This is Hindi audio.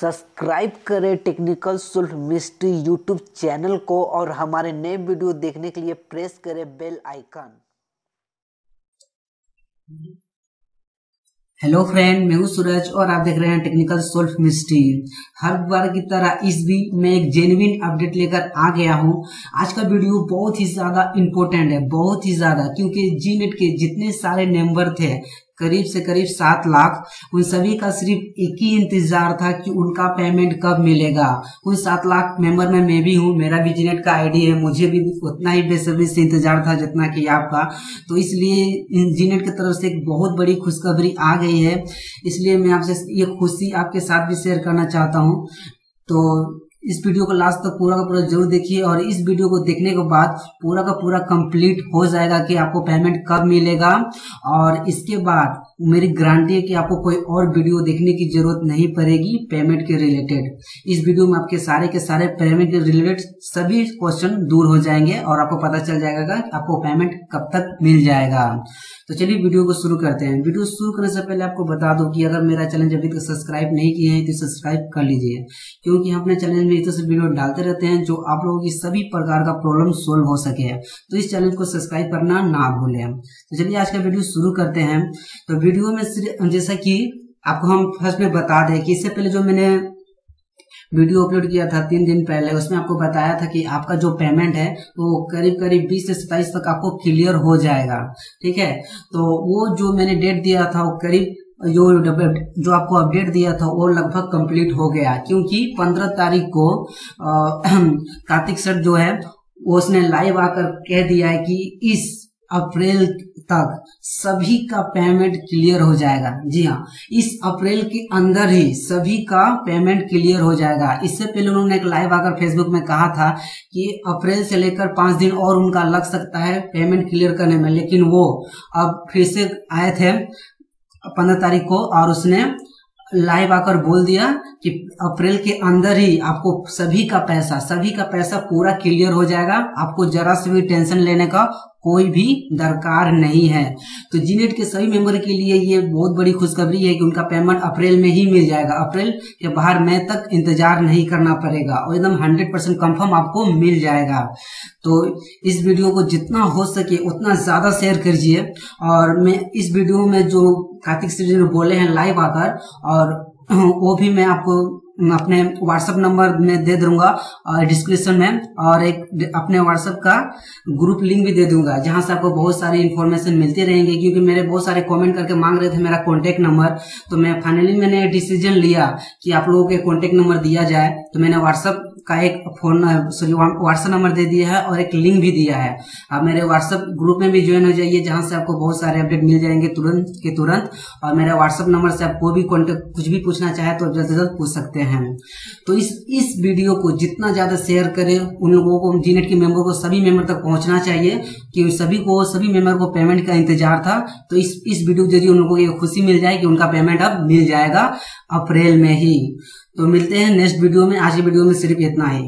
सब्सक्राइब करें टेक्निकल सुल्फ मिस्ट्री यूट्यूब चैनल को और हमारे नए वीडियो देखने के लिए प्रेस करें बेल आइकन। हेलो फ्रेंड, मैं हूँ सूरज और आप देख रहे हैं टेक्निकल सोल्फ मिस्ट्री। हर बार की तरह इस भी मैं एक जेन्युइन अपडेट लेकर आ गया हूँ। आज का वीडियो बहुत ही ज़्यादा इंपॉर्टेंट है, बहुत ही ज़्यादा, क्योंकि जी नेट के जितने सारे नंबर थे करीब से करीब सात लाख। उन सभी का सिर्फ़ एक ही इंतज़ार था कि उनका पेमेंट कब मिलेगा। उन सात लाख मेंबर में मैं भी हूँ, मेरा भी जीनेट का आईडी है, मुझे भी उतना ही बेसब्री से इंतज़ार था जितना कि आपका। तो इसलिए जीनेट की तरफ़ से एक बहुत बड़ी खुशखबरी आ गई है। इसलिए मैं आपसे ये खुशी आपके साथ भी शेयर करना चाहता हूँ। तो इस वीडियो को लास्ट तक पूरा का पूरा ज़रूर देखिए और इस वीडियो को देखने के बाद पूरा का पूरा कंप्लीट हो जाएगा कि आपको पेमेंट कब मिलेगा और इसके बाद मेरी गारंटी है कि आपको कोई और वीडियो देखने की ज़रूरत नहीं पड़ेगी पेमेंट के रिलेटेड इस वीडियो में आपके सारे के सारे पेमेंट के रिलेटेड सभी क्वेश्चन दूर हो जाएँगे और आपको पता चल जाएगा कि आपको पेमेंट कब तक मिल जाएगा. तो चलिए वीडियो को शुरू करते हैं. वीडियो शुरू करने से पहले आपको बता दो कि अगर मेरा चैनल अभी तक सब्सक्राइब नहीं किए हैं तो सब्सक्राइब कर लीजिए. क्योंकि हम अपने चैनल में इस वीडियो डालते रहते हैं जो आप लोगों की सभी प्रकार का प्रॉब्लम सोल्व हो सके. तो इस चैनल को सब्सक्राइब करना ना भूलें. तो चलिए आज का वीडियो शुरू करते हैं. तो वीडियो में जैसा कि आपको हम फ़र्स्ट में बता दें कि इससे पहले जो मैंने वीडियो अपलोड किया था तीन दिन पहले, उसमें आपको बताया था कि आपका जो पेमेंट है, वो करीब करीब 20 से सताइस तक आपको क्लियर हो जाएगा। ठीक है? तो वो जो मैंने डेट दिया था, वो करीब जो जो आपको अपडेट दिया था, वो लगभग कंप्लीट हो गया। क्योंकि पंद्रह तारीख को कार्तिक सर जो है उसने लाइव आकर कह दिया है कि इस अप्रैल तक सभी का पेमेंट क्लियर हो जाएगा। जी हाँ इस अप्रैल के अंदर ही सभी का पेमेंट क्लियर हो जाएगा। इससे पहले उन्होंने एक लाइव आकर फेसबुक में कहा था कि अप्रैल से लेकर पाँच दिन और उनका लग सकता है पेमेंट क्लियर करने में, लेकिन वो अब फिर से आए थे पंद्रह तारीख को और उसने लाइव आकर बोल दिया कि अप्रैल के अंदर ही आपको सभी का पैसा, सभी का पैसा पूरा क्लियर हो जाएगा। आपको जरा से भी टेंशन लेने का कोई भी दरकार नहीं है। तो जीनेट के सभी मेंबर के लिए ये बहुत बड़ी खुशखबरी है कि उनका पेमेंट अप्रैल में ही मिल जाएगा। अप्रैल के बाहर मई तक इंतज़ार नहीं करना पड़ेगा और एकदम हंड्रेड परसेंट कन्फर्म आपको मिल जाएगा। तो इस वीडियो को जितना हो सके उतना ज़्यादा शेयर कीजिए और मैं इस वीडियो में जो कार्तिक श्री बोले हैं लाइव आकर और वो भी मैं आपको अपने व्हाट्सएप नंबर में दे दूँगा डिस्क्रिप्शन में, और एक अपने व्हाट्सएप का ग्रुप लिंक भी दे दूँगा, जहाँ से आपको बहुत सारी इन्फॉर्मेशन मिलती रहेंगे, क्योंकि मेरे बहुत सारे कमेंट करके मांग रहे थे मेरा कॉन्टेक्ट नंबर तो मैं फाइनली मैंने डिसीज़न लिया कि आप लोगों के कॉन्टेक्ट नंबर दिया जाए तो मैंने व्हाट्सएप का एक फ़ोन सॉरी व्हाट्सएप नंबर दे दिया है और एक लिंक भी दिया है। आप मेरे व्हाट्सएप ग्रुप में भी ज्वाइन हो जाइए, जहाँ से आपको बहुत सारे अपडेट मिल जाएँगे तुरंत के तुरंत, और मेरे व्हाट्सएप नंबर से आप कोई भी कॉन्टेक्ट कुछ भी पूछना चाहे तो जल्द से जल्द पूछ सकते हैं। तो इस इस वीडियो को जितना ज़्यादा शेयर करें, उन लोगों को, जीनेट के मेंबर को, सभी मेंबर तक पहुँचना चाहिए कि सभी को, सभी मेंबर को पेमेंट का इंतज़ार था। तो इस इस वीडियो के ज़रिए उन लोगों को ये खुशी मिल जाए कि उनका पेमेंट अब मिल जाएगा अप्रैल में ही। तो मिलते हैं नेक्स्ट वीडियो में। आज की वीडियो में सिर्फ़ इतना ही।